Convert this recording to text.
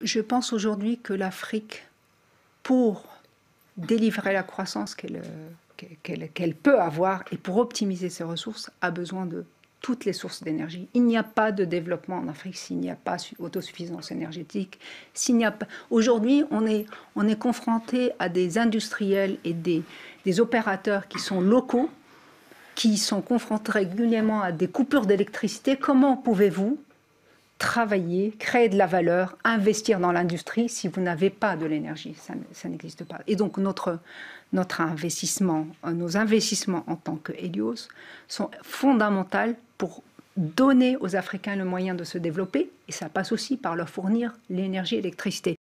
Je pense aujourd'hui que l'Afrique, pour délivrer la croissance qu'elle qu'elle peut avoir et pour optimiser ses ressources, a besoin de toutes les sources d'énergie. Il n'y a pas de développement en Afrique s'il n'y a pas autosuffisance énergétique. S'il n'y a pas... Aujourd'hui, on est, on est confronté à des industriels et des opérateurs qui sont locaux, qui sont confrontés régulièrement à des coupures d'électricité. Comment pouvez-vous travailler, créer de la valeur, investir dans l'industrie si vous n'avez pas de l'énergie Ça, n'existe pas. Et donc notre, investissement, nos investissements en tant que sont fondamentaux pour donner aux Africains le moyen de se développer, et ça passe aussi par leur fournir l'énergie et l'électricité.